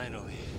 Finally.